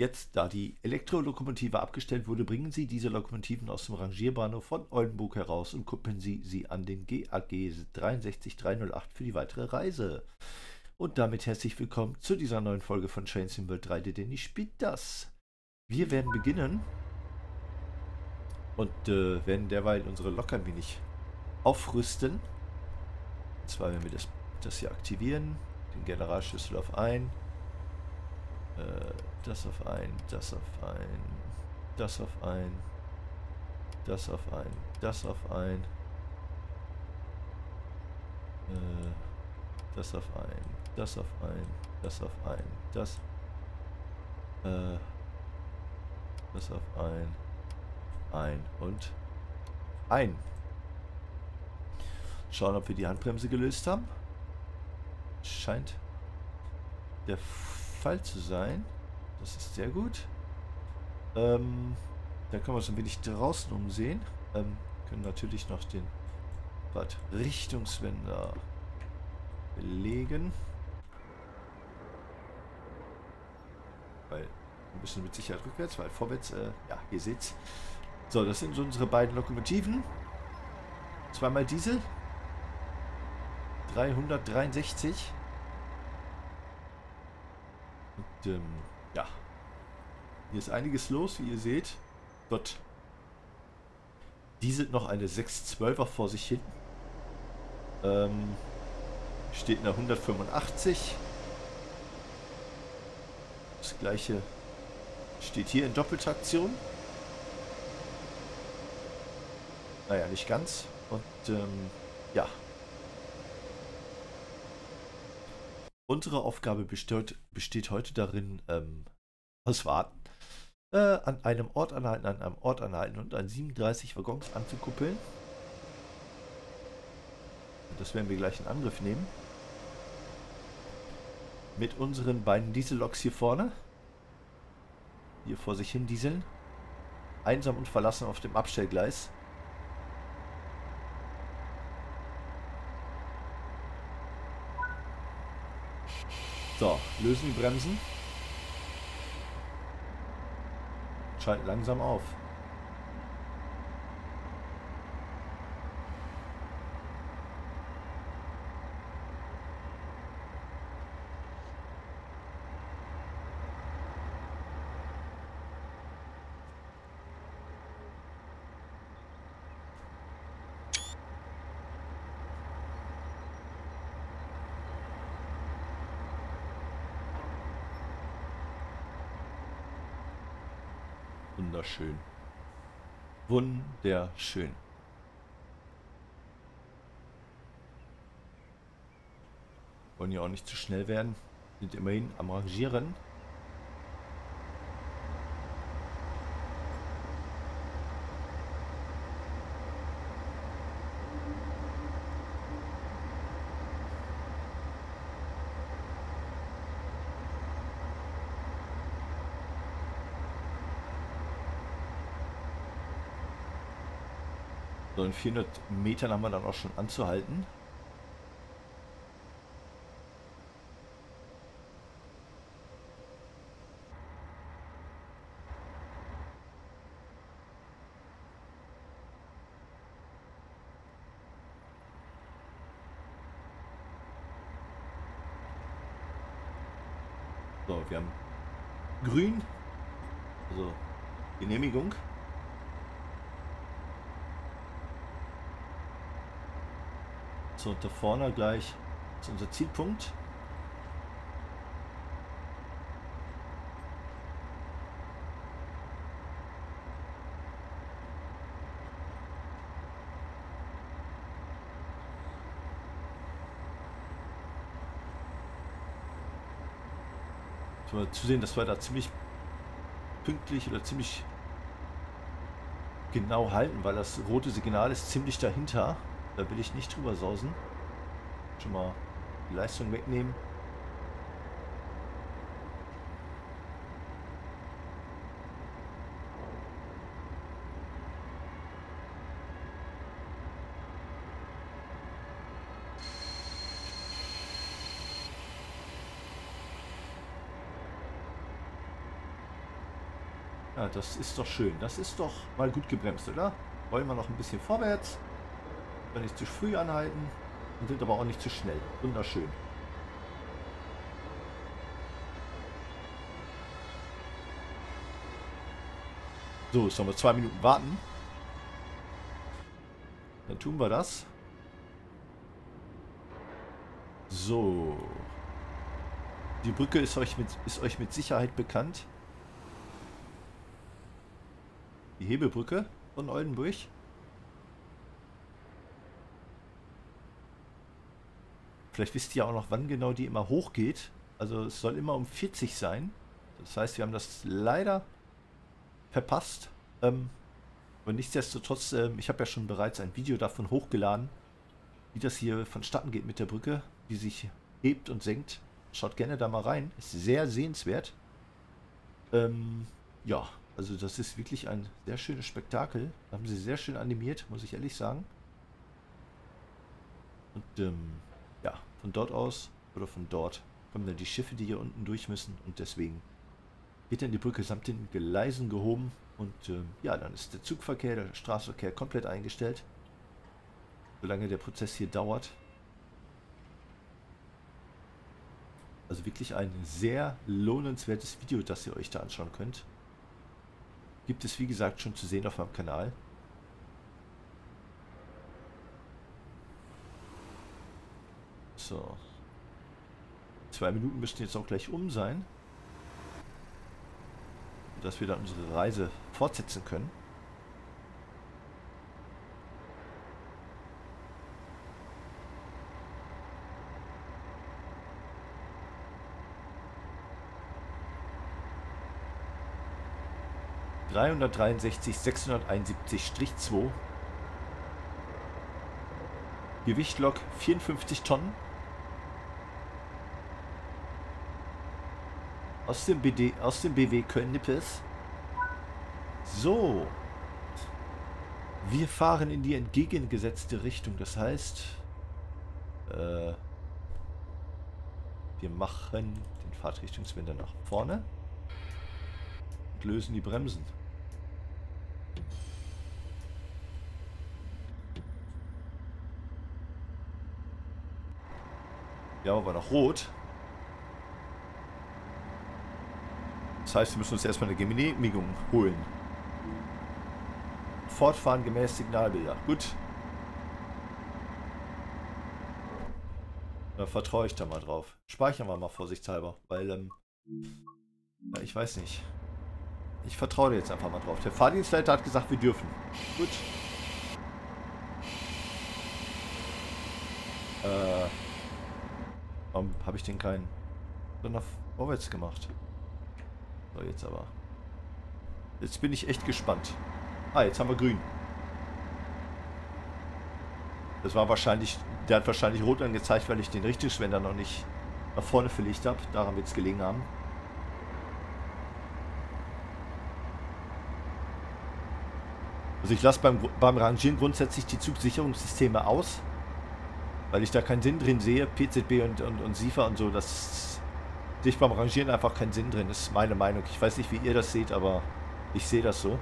Jetzt, da die Elektrolokomotive abgestellt wurde, bringen Sie diese Lokomotiven aus dem Rangierbahnhof von Oldenburg heraus und kuppeln Sie sie an den GAG 63308 für die weitere Reise. Und damit herzlich willkommen zu dieser neuen Folge von Train Symbol 3D, denn ich spielt das. Wir werden beginnen und äh, werden derweil unsere Lok ein wenig aufrüsten. Und zwar, wenn wir das, das hier aktivieren, den Generalschlüssel auf ein, äh, das auf ein, das auf ein, das auf ein, das auf ein, das auf ein, äh, das auf ein, das auf ein, das auf ein, das, äh, das auf ein, ein und ein. Schauen, ob wir die Handbremse gelöst haben. Scheint der Fall zu sein. Das ist sehr gut. Ähm, da können wir uns ein wenig draußen umsehen. Ähm, können natürlich noch den Bad Richtungswender belegen. Weil ein bisschen mit Sicherheit rückwärts, weil vorwärts, äh, ja, ihr seht's. So, das sind unsere beiden Lokomotiven. Zweimal Diesel. 363. Und, ähm, ja. Hier ist einiges los, wie ihr seht. Dort dieselt noch eine 612er vor sich hin. Ähm, steht in der 185. Das gleiche steht hier in Doppeltraktion. Naja, nicht ganz. Und ähm, ja. Unsere Aufgabe besteht, besteht heute darin, ähm, was warten, äh, an einem Ort anhalten, an einem Ort anhalten und an 37 Waggons anzukuppeln. Das werden wir gleich in Angriff nehmen mit unseren beiden Dieselloks hier vorne. Hier vor sich hin dieseln. Einsam und verlassen auf dem Abstellgleis. So, lösen die Bremsen. Schalten langsam auf. Wunderschön. Wunderschön. Wollen ja auch nicht zu schnell werden. Sind immerhin am Rangieren. In 400 Metern haben wir dann auch schon anzuhalten. So, wir haben grün, also Genehmigung. So, da vorne gleich ist unser Zielpunkt. zu sehen, dass wir da ziemlich pünktlich oder ziemlich genau halten, weil das rote Signal ist ziemlich dahinter. Da will ich nicht drüber sausen. Schon mal die Leistung wegnehmen. Ja, das ist doch schön. Das ist doch mal gut gebremst, oder? Wollen wir noch ein bisschen vorwärts. Wir nicht zu früh anhalten. Und sind aber auch nicht zu schnell. Wunderschön. So, jetzt noch mal zwei Minuten warten. Dann tun wir das. So. Die Brücke ist euch mit, ist euch mit Sicherheit bekannt. Die Hebebrücke von Oldenburg. Vielleicht wisst ihr auch noch, wann genau die immer hochgeht. Also es soll immer um 40 sein. Das heißt, wir haben das leider verpasst. Ähm, aber nichtsdestotrotz, ähm, ich habe ja schon bereits ein Video davon hochgeladen, wie das hier vonstatten geht mit der Brücke, die sich hebt und senkt. Schaut gerne da mal rein. Ist sehr sehenswert. Ähm, ja, also das ist wirklich ein sehr schönes Spektakel. Haben sie sehr schön animiert, muss ich ehrlich sagen. Und ähm, von dort aus oder von dort kommen dann die Schiffe, die hier unten durch müssen. Und deswegen wird dann die Brücke samt den Gleisen gehoben. Und ähm, ja, dann ist der Zugverkehr, der Straßenverkehr komplett eingestellt. Solange der Prozess hier dauert. Also wirklich ein sehr lohnenswertes Video, das ihr euch da anschauen könnt. Gibt es wie gesagt schon zu sehen auf meinem Kanal. So. Zwei Minuten müssten jetzt auch gleich um sein. Dass wir dann unsere Reise fortsetzen können. 363 671-2. Gewicht Lok 54 Tonnen. Aus dem, BD, aus dem BW Köln-Nippes. So. Wir fahren in die entgegengesetzte Richtung. Das heißt, äh, wir machen den Fahrtrichtungswender nach vorne und lösen die Bremsen. Wir haben aber noch Rot. Das heißt, wir müssen uns erstmal eine Genehmigung holen. Fortfahren gemäß Signalbilder. Gut. Da vertraue ich da mal drauf. Speichern wir mal vorsichtshalber, weil, ähm, ja, ich weiß nicht. Ich vertraue dir jetzt einfach mal drauf. Der Fahrdienstleiter hat gesagt, wir dürfen. Gut. Äh, Warum habe ich den keinen dann nach vorwärts gemacht? So, jetzt aber. Jetzt bin ich echt gespannt. Ah, jetzt haben wir grün. Das war wahrscheinlich, der hat wahrscheinlich rot angezeigt, weil ich den Richtungsschwender noch nicht nach vorne verlegt habe. Daran wird es gelegen haben. Also ich lasse beim, beim Rangieren grundsätzlich die Zugsicherungssysteme aus. Weil ich da keinen Sinn drin sehe, PZB und, und, und SIFA und so, das sehe ich beim Rangieren einfach keinen Sinn drin, das ist meine Meinung. Ich weiß nicht, wie ihr das seht, aber ich sehe das so.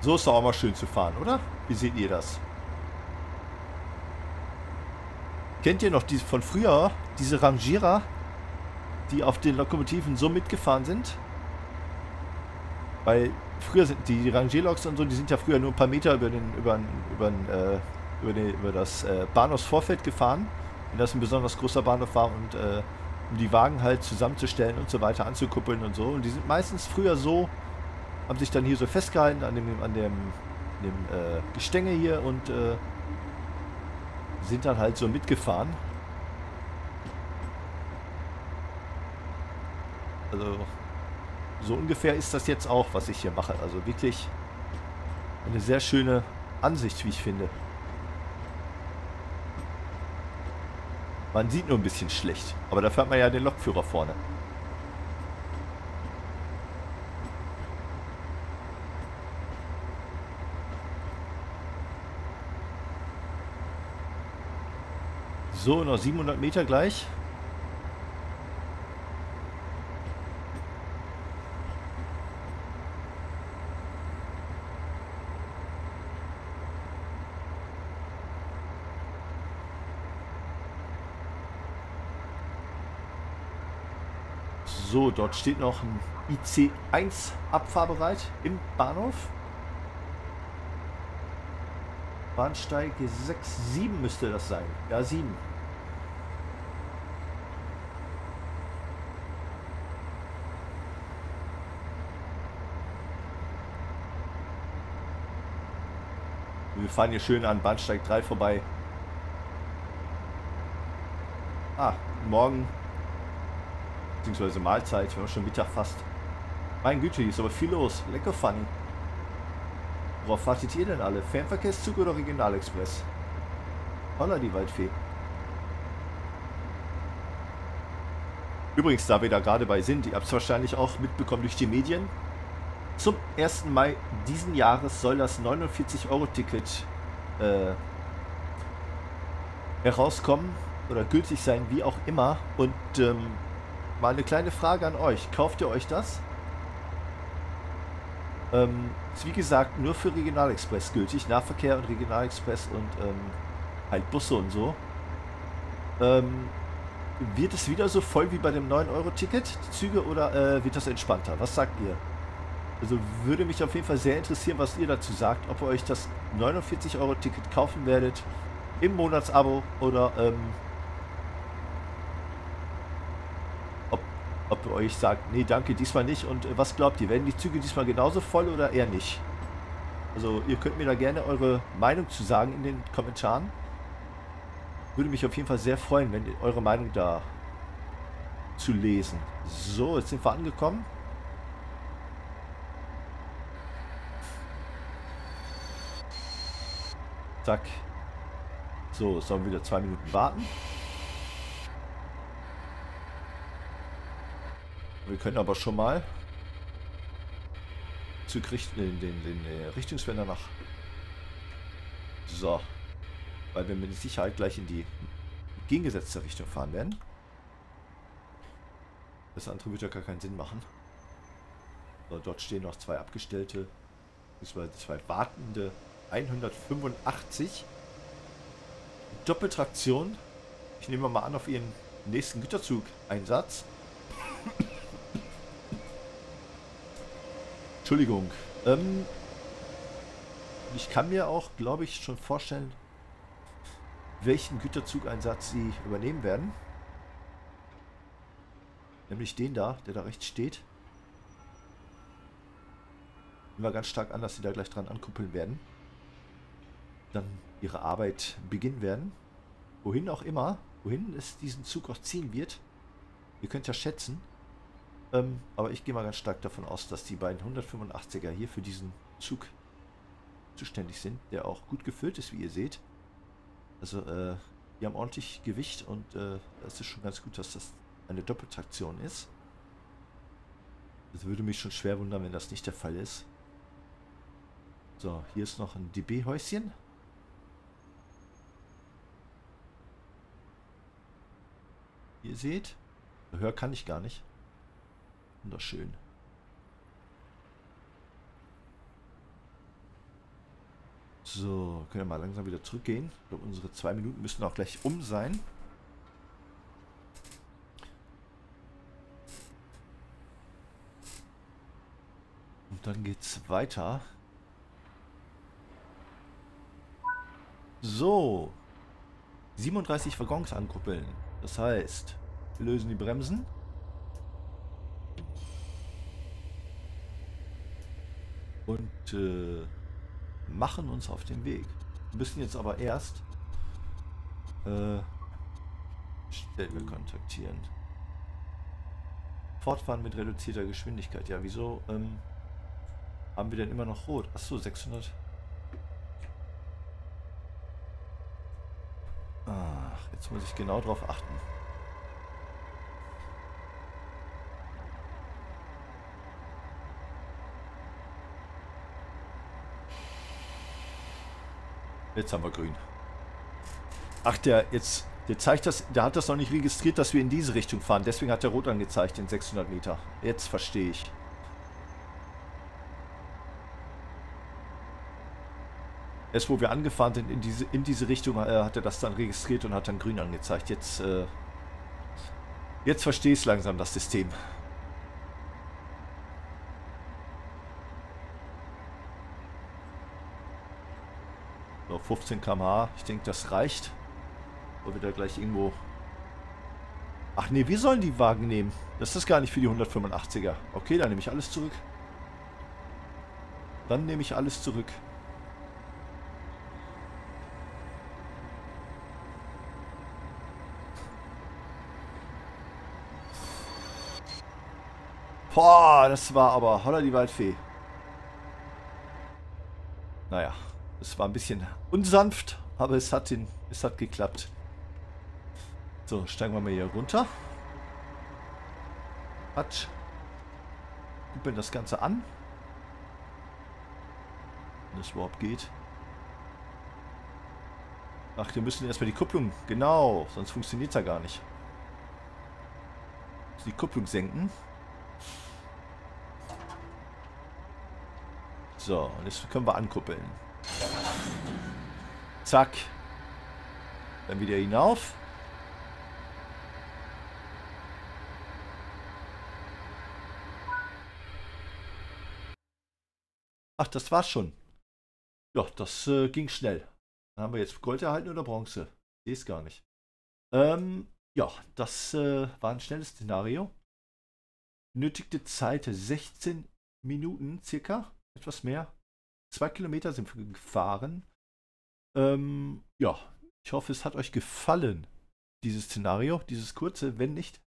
So ist doch auch mal schön zu fahren, oder? Wie seht ihr das? Kennt ihr noch die von früher, diese Rangierer, die auf den Lokomotiven so mitgefahren sind? Weil früher sind die Rangierloks und so, die sind ja früher nur ein paar Meter über den, über, über, äh, über, den, über das äh, Bahnhofsvorfeld gefahren. Wenn das ein besonders großer Bahnhof war und äh, um die Wagen halt zusammenzustellen und so weiter anzukuppeln und so. Und die sind meistens früher so haben sich dann hier so festgehalten an dem, an dem, dem äh, Gestänge hier und äh, sind dann halt so mitgefahren. Also so ungefähr ist das jetzt auch, was ich hier mache. Also wirklich eine sehr schöne Ansicht, wie ich finde. Man sieht nur ein bisschen schlecht. Aber dafür hat man ja den Lokführer vorne. So, noch 700 Meter gleich. So, dort steht noch ein IC1 abfahrbereit im Bahnhof. Bahnsteig 6, 7 müsste das sein. Ja, 7. Wir fahren hier schön an Bahnsteig 3 vorbei. Ah, morgen beziehungsweise Mahlzeit, wir haben schon Mittag fast. Mein Güte, hier ist aber viel los. Lecker funny. Worauf wartet ihr denn alle? Fernverkehrszug oder Regionalexpress? Holla die Waldfee. Übrigens, da wir da gerade bei sind, ihr habt es wahrscheinlich auch mitbekommen durch die Medien. Zum 1. Mai diesen Jahres soll das 49-Euro-Ticket äh, herauskommen oder gültig sein, wie auch immer. Und ähm, Mal eine kleine Frage an euch. Kauft ihr euch das? Ähm, ist wie gesagt nur für Regionalexpress gültig. Nahverkehr und Regionalexpress und ähm, halt Busse und so. Ähm, wird es wieder so voll wie bei dem 9-Euro-Ticket, die Züge, oder äh, wird das entspannter? Was sagt ihr? Also würde mich auf jeden Fall sehr interessieren, was ihr dazu sagt, ob ihr euch das 49-Euro-Ticket kaufen werdet im Monatsabo oder ähm, ob ihr euch sagt, nee, danke, diesmal nicht. Und äh, was glaubt ihr, werden die Züge diesmal genauso voll oder eher nicht? Also ihr könnt mir da gerne eure Meinung zu sagen in den Kommentaren. Würde mich auf jeden Fall sehr freuen, wenn ihr eure Meinung da zu lesen. So, jetzt sind wir angekommen. Zack. So, sollen wir wieder zwei Minuten warten. Wir können aber schon mal zu den, den, den äh, Richtungswender nach. So. Weil wir mit Sicherheit gleich in die gegengesetzte Richtung fahren werden. Das andere wird ja gar keinen Sinn machen. So, dort stehen noch zwei Abgestellte, beziehungsweise zwei wartende 185. Doppeltraktion. Ich nehme mal an auf ihren nächsten Güterzug-Einsatz. Entschuldigung. Ähm, ich kann mir auch, glaube ich, schon vorstellen, welchen Güterzugeinsatz sie übernehmen werden. Nämlich den da, der da rechts steht. Wir ganz stark an, dass sie da gleich dran ankuppeln werden. Dann ihre Arbeit beginnen werden. Wohin auch immer, wohin es diesen Zug auch ziehen wird. Ihr könnt ja schätzen, ähm, aber ich gehe mal ganz stark davon aus, dass die beiden 185er hier für diesen Zug zuständig sind, der auch gut gefüllt ist, wie ihr seht. Also, äh, die haben ordentlich Gewicht und äh, das ist schon ganz gut, dass das eine Doppeltraktion ist. Es würde mich schon schwer wundern, wenn das nicht der Fall ist. So, hier ist noch ein DB-Häuschen. Ihr seht, höher kann ich gar nicht. Wunderschön. So, können wir mal langsam wieder zurückgehen. Ich glaube, unsere zwei Minuten müssen auch gleich um sein. Und dann geht's weiter. So. 37 Waggons ankuppeln. Das heißt, wir lösen die Bremsen. und äh, machen uns auf den Weg. Wir müssen jetzt aber erst äh, Stellwerk kontaktieren. Fortfahren mit reduzierter Geschwindigkeit. Ja, wieso ähm, haben wir denn immer noch rot? Achso, 600. Ah. Ach, jetzt muss ich genau drauf achten. Jetzt haben wir grün. Ach, der jetzt, der zeigt das, der hat das noch nicht registriert, dass wir in diese Richtung fahren. Deswegen hat der rot angezeigt in 600 Meter. Jetzt verstehe ich. Erst wo wir angefahren sind in diese, in diese Richtung, äh, hat er das dann registriert und hat dann grün angezeigt. Jetzt, äh, jetzt verstehe ich es langsam, das System. So, 15 km/h. Ich denke, das reicht. Oder wir da gleich irgendwo... Ach nee, wir sollen die Wagen nehmen. Das ist gar nicht für die 185er. Okay, dann nehme ich alles zurück. Dann nehme ich alles zurück. Boah, das war aber holla die Waldfee. Naja. Es war ein bisschen unsanft, aber es hat, den, es hat geklappt. So, steigen wir mal hier runter. Hat. Kuppeln das Ganze an. Wenn es überhaupt geht. Ach, wir müssen erstmal die Kupplung. Genau, sonst funktioniert es ja gar nicht. Die Kupplung senken. So, und jetzt können wir ankuppeln. Zack. Dann wieder hinauf. Ach, das war's schon. Ja, das äh, ging schnell. Dann haben wir jetzt Gold erhalten oder Bronze? Ich sehe es gar nicht. Ähm, ja, das äh, war ein schnelles Szenario. Nötigte Zeit 16 Minuten circa. Etwas mehr. Zwei Kilometer sind wir gefahren. Ähm, ja, ich hoffe, es hat euch gefallen, dieses Szenario, dieses kurze. Wenn nicht,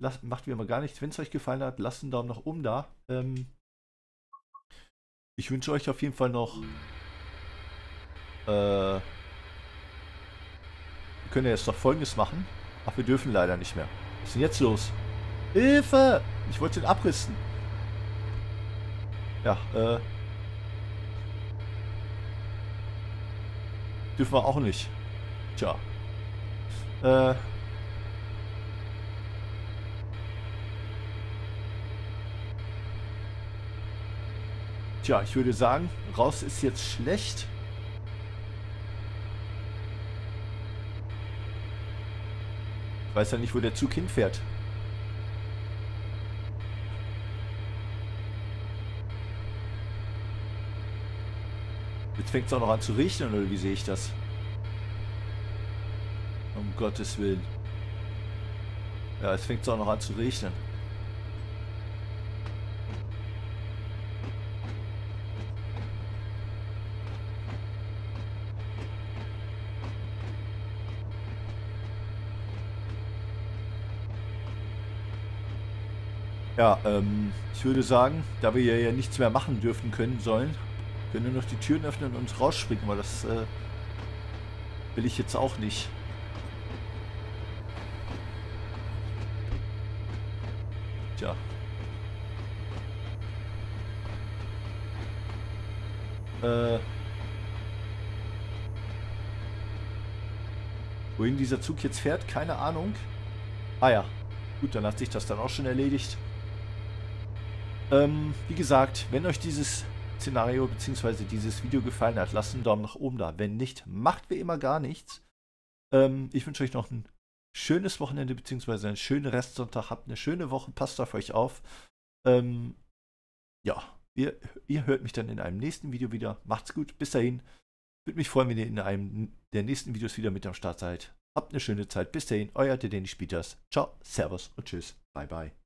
lasst, macht wie immer gar nichts. Wenn es euch gefallen hat, lasst einen Daumen nach oben da. Ähm, ich wünsche euch auf jeden Fall noch. Äh, wir können ja jetzt noch folgendes machen. Ach, wir dürfen leider nicht mehr. Was ist denn jetzt los? Hilfe! Ich wollte den abrissen. Ja, äh. Dürfen wir auch nicht. Tja. Äh. Tja, ich würde sagen, raus ist jetzt schlecht. Ich weiß ja nicht, wo der Zug hinfährt. Jetzt fängt es auch noch an zu regnen, oder wie sehe ich das? Um Gottes Willen. Ja, jetzt fängt es auch noch an zu regnen. Ja, ähm, ich würde sagen, da wir ja nichts mehr machen dürfen können sollen, können nur noch die Türen öffnen und rausspringen, weil das äh, will ich jetzt auch nicht. Tja. Äh, wohin dieser Zug jetzt fährt, keine Ahnung. Ah ja, gut, dann hat sich das dann auch schon erledigt. Ähm, wie gesagt, wenn euch dieses Szenario bzw. dieses Video gefallen hat, lasst einen Daumen nach oben da. Wenn nicht, macht wie immer gar nichts. Ähm, ich wünsche euch noch ein schönes Wochenende bzw. einen schönen Restsonntag. Habt eine schöne Woche, passt auf euch auf. Ähm, ja, ihr, ihr hört mich dann in einem nächsten Video wieder. Macht's gut, bis dahin. Würde mich freuen, wenn ihr in einem der nächsten Videos wieder mit am Start seid. Habt eine schöne Zeit. Bis dahin, euer Dennis Spieters. Ciao, Servus und Tschüss. Bye, bye.